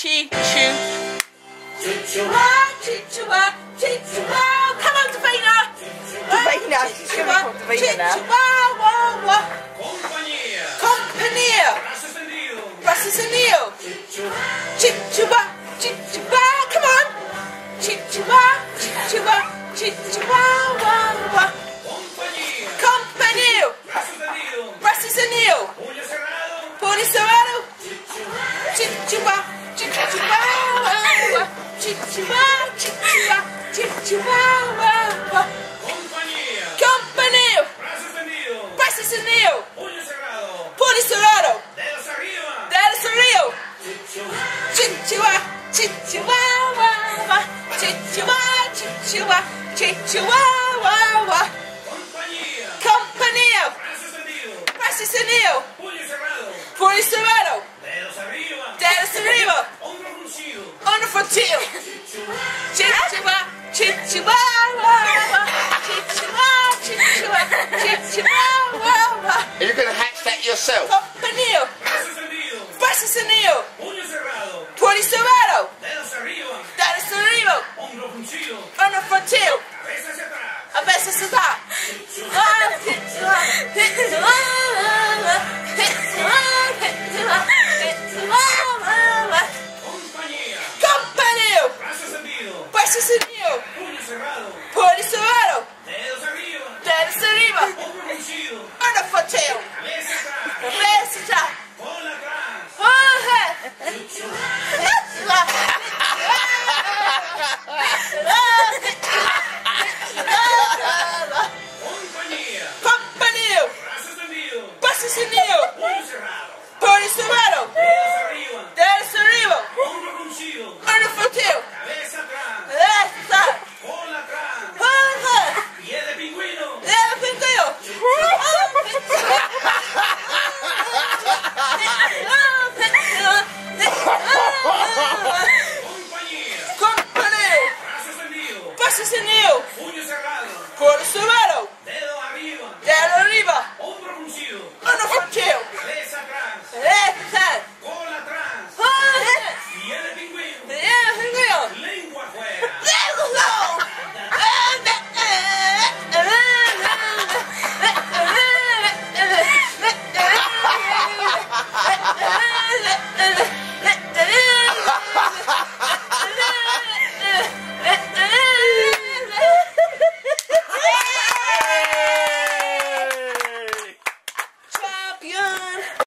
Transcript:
Chi choo. Chihuahua, chihuahua, chihuahua. Come on, Davina. Davina, she's going to be called Davina now. Chihuahua. Compañía. Compania. Brazo extendido. Brazos and Neil. Chihuahua, chihuahua. Come on. Chihuahua, chihuahua, chihuahua. Compañía. Compania. Brazo extendido. Brazos and Neil. Puño cerrado. Pony Serrano. Chihuahua, chihuahua, chihuahua, chihuahua, chihuahua. Compañía. Compañía. Precious and Neil. Puño cerrado. Puño cerrado. Dedos arriba. Dedos arriba. Chihuahua, chihuahua, chihuahua, chihuahua, chihuahua. Compañía. Compañía. Precious and Neil. Precious and Neil. Puño cerrado. Puño cerrado. Dedos arriba. Dedos arriba. for you're going to hatch that yourself. Panil. Pasa Sanil. Puerto Cerrado. Dale Cerrillo. Dale Cerrillo. Hombro Puntillo. Hombro Puntillo. céu. Cássio